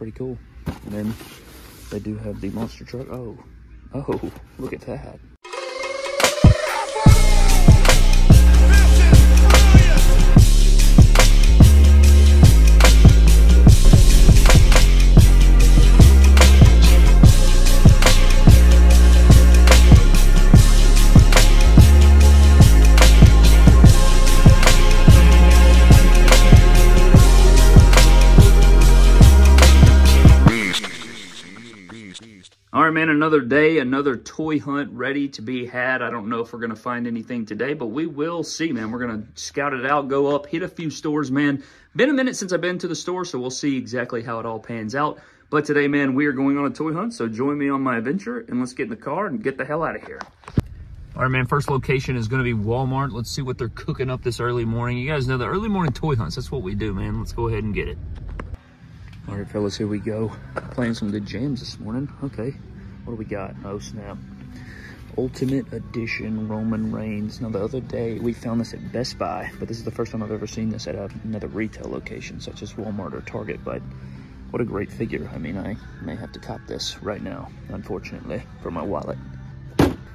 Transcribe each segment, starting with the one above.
pretty cool. And then they do have the monster truck. Oh, oh, look at that. Another day, another toy hunt ready to be had. I don't know if we're going to find anything today, but we will see, man. We're going to scout it out, go up, hit a few stores, man. Been a minute since I've been to the store, so we'll see exactly how it all pans out. But today, man, we are going on a toy hunt, so join me on my adventure, and let's get in the car and get the hell out of here. All right, man, first location is going to be Walmart. Let's see what they're cooking up this early morning. You guys know the early morning toy hunts, that's what we do, man. Let's go ahead and get it. All right, fellas, here we go. Playing some good jams this morning. Okay, what do we got? Oh, snap. Ultimate Edition Roman Reigns. Now, the other day, we found this at Best Buy, but this is the first time I've ever seen this at another retail location, such as Walmart or Target, but what a great figure. I mean, I may have to cop this right now, unfortunately, for my wallet.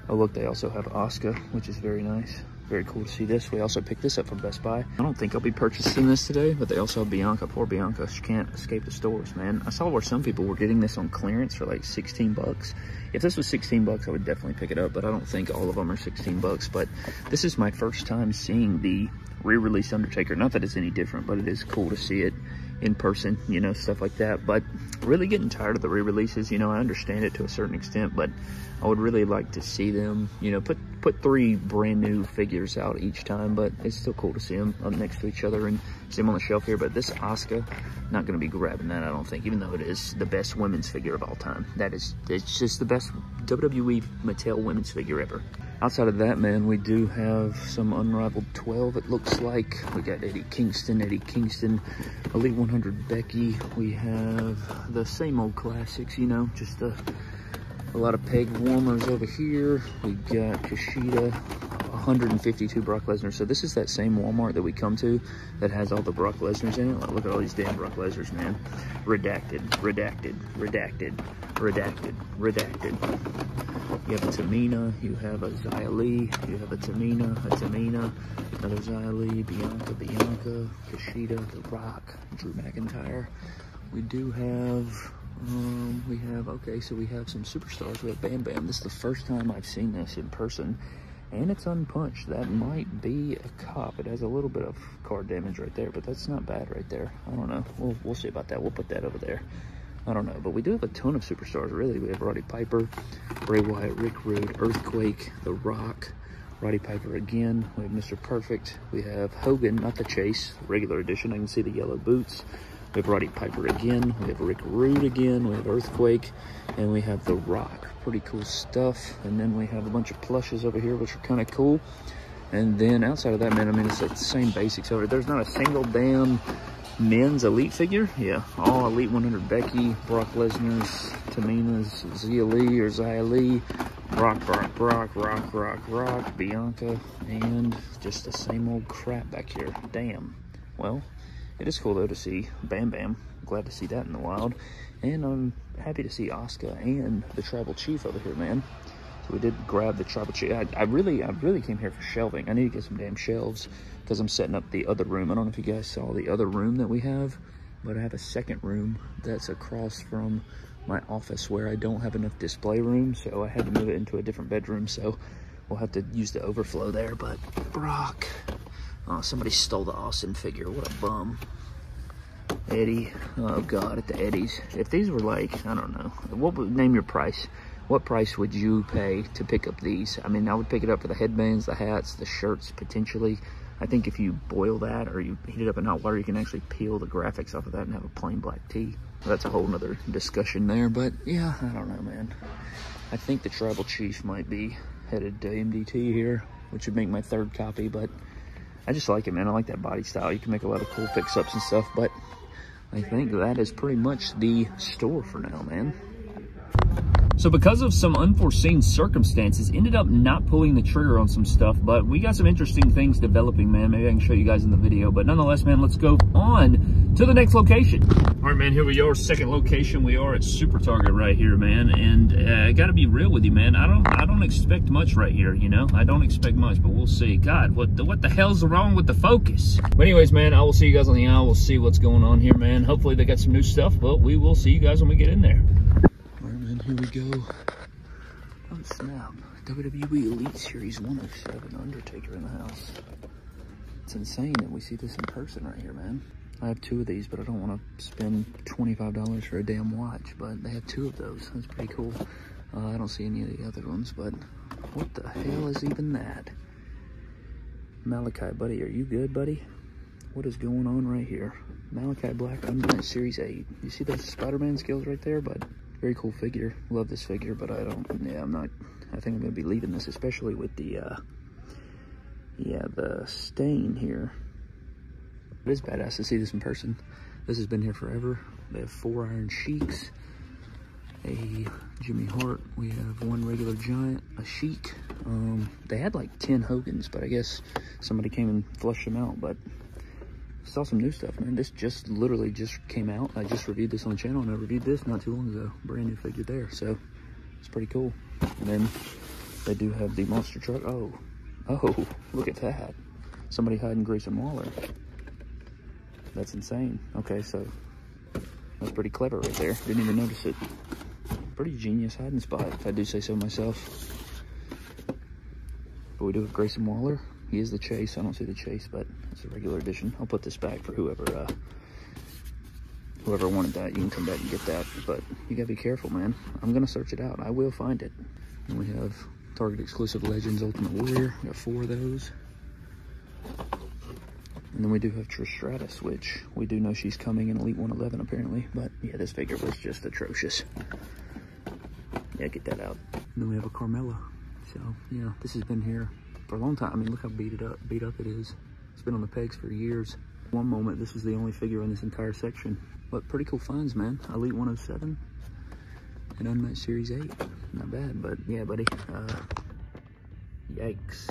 Oh, look, they also have Asuka, which is very nice. Very cool to see this. We also picked this up from Best Buy. I don't think I'll be purchasing this today, but they also have Bianca. Poor Bianca. She can't escape the stores, man. I saw where some people were getting this on clearance for like 16 bucks. If this was 16 bucks, I would definitely pick it up, but I don't think all of them are 16 bucks. But this is my first time seeing the re-release Undertaker. Not that it's any different, but it is cool to see it in person, you know, stuff like that. But really getting tired of the re-releases, you know, I understand it to a certain extent, but I would really like to see them, you know, put put three brand new figures out each time, but it's still cool to see them up next to each other and see them on the shelf here. But this Asuka, not going to be grabbing that, I don't think, even though it is the best women's figure of all time. That is, it's just the best WWE Mattel women's figure ever. Outside of that, man, we do have some unrivaled 12, it looks like. We got Eddie Kingston, Eddie Kingston, Elite 100 Becky. We have the same old classics, you know, just a, a lot of peg warmers over here. We got Kushida, 152 Brock Lesnar. So this is that same Walmart that we come to that has all the Brock Lesnar's in it. Look at all these damn Brock Lesnar's, man. Redacted, redacted, redacted, redacted, redacted. You have a Tamina, you have a Xia Li, you have a Tamina, a Tamina, another Xia Li, Bianca, Bianca, Kushida, The Rock, Drew McIntyre. We do have um, we have, okay, so we have some superstars. We have Bam Bam. This is the first time I've seen this in person and it's unpunched. That might be a cop. It has a little bit of card damage right there, but that's not bad right there. I don't know. We'll, we'll see about that. We'll put that over there. I don't know, but we do have a ton of superstars, really. We have Roddy Piper, Bray Wyatt, Rick Rude, Earthquake, The Rock, Roddy Piper again. We have Mr. Perfect. We have Hogan, not the Chase, regular edition. I can see the yellow boots. We have Roddy Piper again. We have Rick Rude again. We have Earthquake. And we have The Rock. Pretty cool stuff. And then we have a bunch of plushes over here, which are kind of cool. And then outside of that, man, I mean, it's the same basics over there. There's not a single damn men's elite figure. Yeah, all elite 100 Becky, Brock Lesnar's, Tamina's, Zia Lee or Xia Lee, Brock, Brock, Brock, Rock, Rock, Rock, Bianca, and just the same old crap back here. Damn. Well, it is cool though to see Bam Bam. Glad to see that in the wild. And I'm happy to see Asuka and the Tribal Chief over here, man. So we did grab the Tribal Chief. I, I really, I really came here for shelving. I need to get some damn shelves because I'm setting up the other room. I don't know if you guys saw the other room that we have, but I have a second room that's across from my office where I don't have enough display room. So I had to move it into a different bedroom. So we'll have to use the overflow there. But Brock, oh, somebody stole the Austin figure. What a bum. Eddie, oh God, at the Eddies. If these were like, I don't know, what would name your price? What price would you pay to pick up these? I mean, I would pick it up for the headbands, the hats, the shirts, potentially. I think if you boil that or you heat it up in hot water, you can actually peel the graphics off of that and have a plain black tee. That's a whole nother discussion there, but yeah, I don't know, man. I think the Tribal Chief might be headed to MDT here, which would make my third copy, but I just like it, man. I like that body style. You can make a lot of cool fix-ups and stuff, but I think that is pretty much the store for now, man. So because of some unforeseen circumstances, ended up not pulling the trigger on some stuff, but we got some interesting things developing, man. Maybe I can show you guys in the video, but nonetheless, man, let's go on to the next location. All right, man, here we are, second location. We are at Super Target right here, man, and uh, I gotta be real with you, man. I don't, I don't expect much right here, you know? I don't expect much, but we'll see. God, what the, what the hell's wrong with the focus? But anyways, man, I will see you guys on the aisle. We'll see what's going on here, man. Hopefully they got some new stuff, but we will see you guys when we get in there here we go. Oh snap. WWE Elite Series 107 Undertaker in the house. It's insane that we see this in person right here, man. I have two of these, but I don't want to spend $25 for a damn watch, but they have two of those. That's pretty cool. Uh, I don't see any of the other ones, but what the hell is even that? Malakai, buddy, are you good, buddy? What is going on right here? Malakai Black Unmatched Series 8. You see those Spider-Man skills right there, bud? Very cool figure. Love this figure, but I don't, yeah, I'm not, I think I'm going to be leaving this, especially with the, uh, yeah, the stain here. It is badass to see this in person. This has been here forever. They have four Iron Sheiks, a Jimmy Hart. We have one regular Giant, a Sheik. Um, they had like 10 Hogans, but I guess somebody came and flushed them out, but saw some new stuff, man. This just literally just came out. I just reviewed this on the channel and I reviewed this not too long ago. Brand new figure there. So it's pretty cool. And then they do have the monster truck. Oh, oh, look at that. Somebody hiding Grayson Waller. That's insane. Okay, so that's pretty clever right there. Didn't even notice it. Pretty genius hiding spot, if I do say so myself. But we do have Grayson Waller. He is the chase. I don't see the chase, but a regular edition. I'll put this back for whoever uh, whoever wanted that. You can come back and get that, but you gotta be careful, man. I'm gonna search it out. I will find it. And we have Target exclusive Legends Ultimate Warrior. We got four of those. And then we do have Trish Stratus, which we do know she's coming in Elite 111 apparently. But yeah, this figure was just atrocious. Yeah, get that out. And then we have a Carmella. So, yeah, this has been here for a long time. I mean, look how beat it up, beat up it is. It's been on the pegs for years. One moment, this was the only figure in this entire section. But pretty cool finds, man. Elite 107 and Unmatched Series 8. Not bad, but yeah, buddy. Uh, yikes.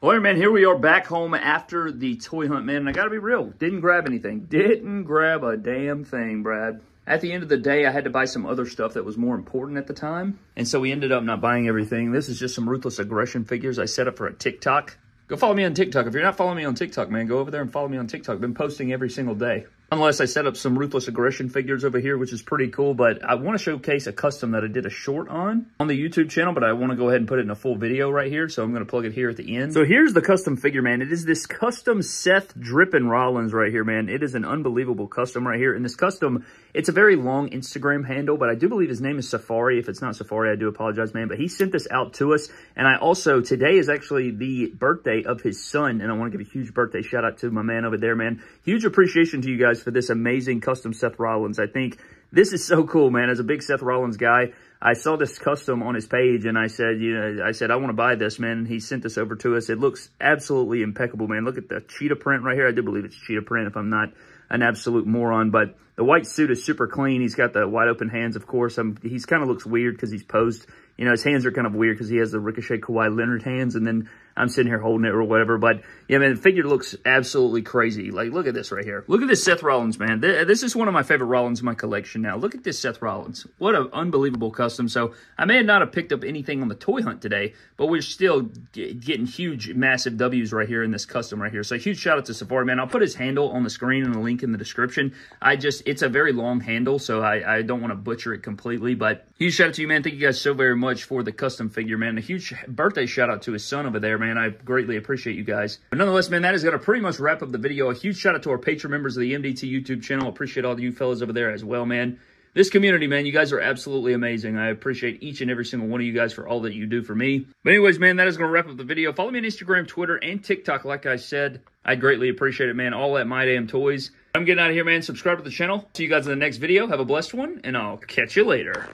All right, man, here we are back home after the toy hunt, man. And I got to be real, didn't grab anything. Didn't grab a damn thing, Brad. At the end of the day, I had to buy some other stuff that was more important at the time. And so we ended up not buying everything. This is just some Ruthless Aggression figures I set up for a TikTok. Go follow me on TikTok. If you're not following me on TikTok, man, go over there and follow me on TikTok. I've been posting every single day. Unless I set up some Ruthless Aggression figures over here, which is pretty cool. But I want to showcase a custom that I did a short on on the YouTube channel, but I want to go ahead and put it in a full video right here. So I'm going to plug it here at the end. So here's the custom figure, man. It is this custom Seth Drippin' Rollins right here, man. It is an unbelievable custom right here. And this custom, it's a very long Instagram handle, but I do believe his name is Safari. If it's not Safari, I do apologize, man. But he sent this out to us. And I also, today is actually the birthday of his son. And I want to give a huge birthday shout out to my man over there, man. Huge appreciation to you guys for this amazing custom Seth Rollins. I think this is so cool, man. As a big Seth Rollins guy, I saw this custom on his page and I said, you know, I said, I want to buy this, man. He sent this over to us. It looks absolutely impeccable, man. Look at the cheetah print right here. I do believe it's cheetah print if I'm not an absolute moron, but the white suit is super clean. He's got the wide open hands, of course. Um, he's kind of looks weird because he's posed. You know, his hands are kind of weird because he has the Ricochet Kawhi Leonard hands, and then I'm sitting here holding it or whatever. But yeah, man, the figure looks absolutely crazy. Like, look at this right here. Look at this Seth Rollins, man. This is one of my favorite Rollins in my collection now. Look at this Seth Rollins. What an unbelievable custom. So I may not have picked up anything on the toy hunt today, but we're still getting huge, massive W's right here in this custom right here. So huge shout out to Safari, man. I'll put his handle on the screen and the link in the description. I just, it's a very long handle, so I, I don't want to butcher it completely, but huge shout out to you, man. Thank you guys so very much for the custom figure, man. A huge birthday shout out to his son over there, man. I greatly appreciate you guys. But nonetheless, man, that is going to pretty much wrap up the video. A huge shout out to our Patreon members of the MDT YouTube channel. Appreciate all you fellas over there as well, man. This community, man, you guys are absolutely amazing. I appreciate each and every single one of you guys for all that you do for me. But anyways, man, that is going to wrap up the video. Follow me on Instagram, Twitter, and TikTok, like I said. I greatly appreciate it, man. All at My Damn Toys. I'm getting out of here, man. Subscribe to the channel. See you guys in the next video. Have a blessed one, and I'll catch you later.